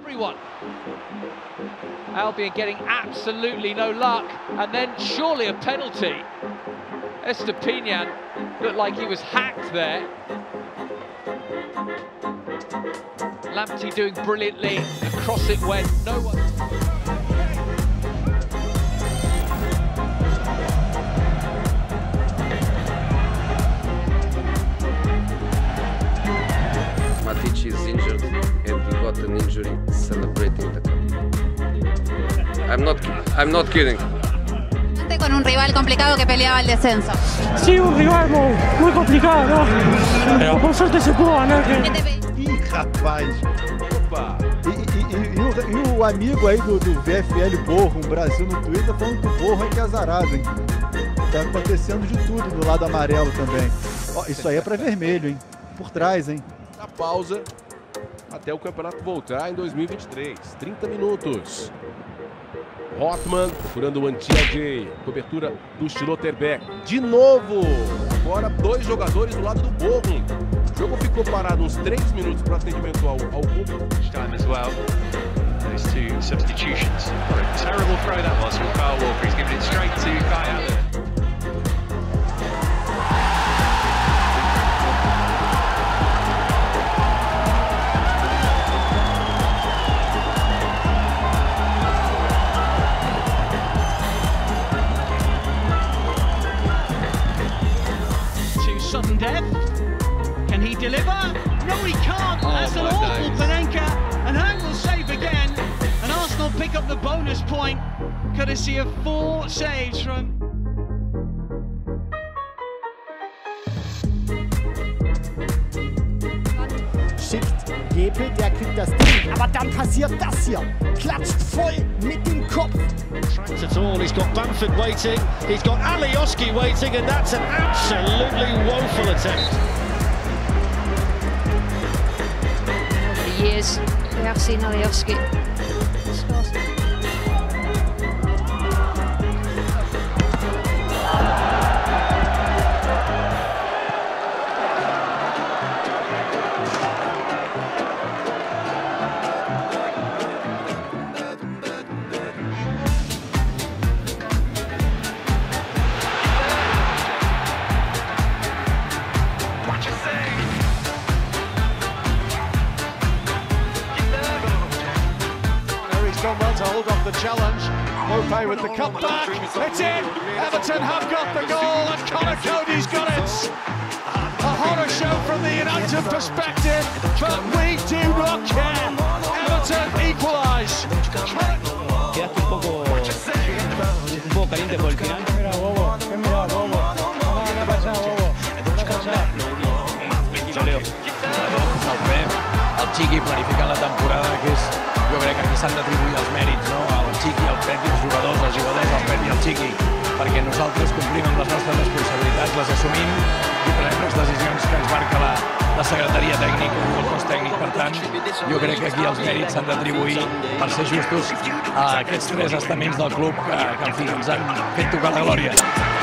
everyone. Albion getting absolutely no luck, and then surely a penalty. Estupiñán looked like he was hacked there. Lamptey doing brilliantly, across it went, no one... Matic is injured got an injury celebrating the cup. I'm not, I'm not kidding. Con un rival complicado que peleaba el descenso. Sí, un rival muy, muy complicado, ¿no? Pero por suerte se pudo ganar. Que... Ih, rapaz! Opa! E, e, e, e, o, e, o, amigo aí do, do VFL Borro, um Brasil no Twitter, falando que o Borro é que é azarado, hein? Tá acontecendo de tudo do lado amarelo também. Ó, isso aí é para vermelho, hein? Por trás, hein? A pausa até o campeonato voltar em 2023. 30 minutos. Hotman procurando o anti Cobertura do Schlotterbeck. De novo! Agora dois jogadores do lado do Borrom. O jogo ficou parado uns 3 minutos para atendimento ao, ao público. Time as well. Those two substitutions. What a terrible throw that was from Kyle Walker. He's giving it straight to Kai Havertz. Death. Can he deliver? No, he can't. Oh, That's an awful days. Panenka. And Hang will save again. And Arsenal pick up the bonus point, courtesy of four saves from Gepe, der kriegt das Ding. Aber dann passiert das hier. Klatscht voll mit dem Kopf. Tracks at all. He's got Bamford waiting. He's got Alioski waiting, and that's an absolutely woeful attempt. Over the years, we have seen Alioski done well to hold off the challenge. Mope with the. It's in. Everton have got the goal and Conor Coady's got it. A horror show from the United perspective, but we do not care. Everton equalise. Final. Bobo. El Chiqui planificant la temporada, que és jo crec que s'han d'atribuir els mèrits, no? El Xiqui, el Pep i els jugadors, els jugadors, el Pep i el Xiqui, perquè nosaltres complim amb les nostres responsabilitats, les assumim i prenem les decisions que ens marca la, la secretaria tècnica o el cos tècnic. Per tant, jo crec que aquí els mèrits s'han d'atribuir, per ser justos, a aquests tres estaments del club que, que en fi, ens han fet tocar la glòria.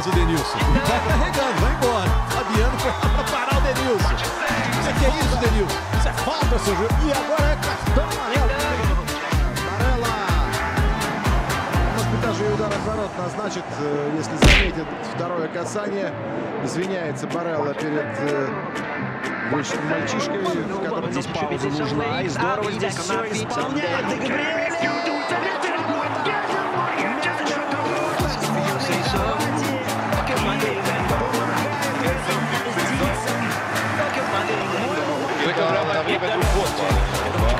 Olha o que faz o Denilson. Vai carregando, vai embora. Fabiano foi lá parar o Denilson. Isso aqui é isso, Denilson. Isso é falta, seu jogo. E agora é cartão amarelo. Даже и удар от ворот назначит, если заметит второе касание. Извиняется Барелла перед вечным мальчишкой, в котором... Здесь пауза нужна, и здорово здесь все исполняет. Gabriel vai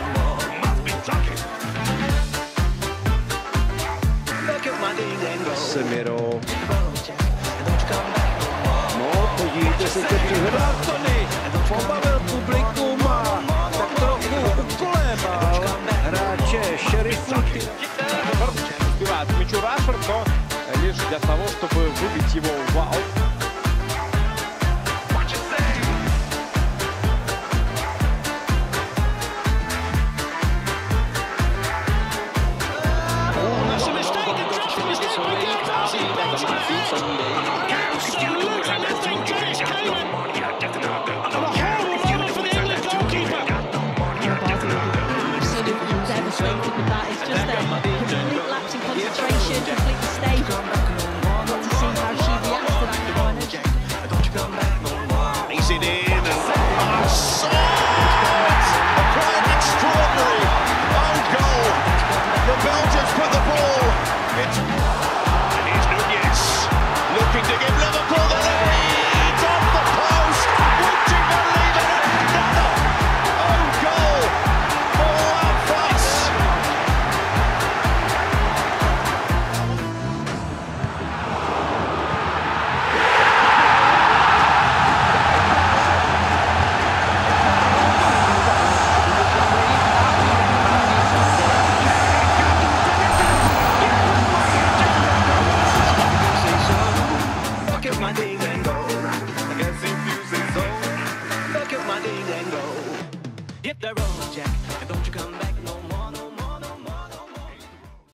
Casemiro. No, podívejte se, to přihrál Tony, pobavil publikum a tak trochu ukolébal hráče šerifu. Мичура Шарко лишь для того, чтобы выбить его в аут.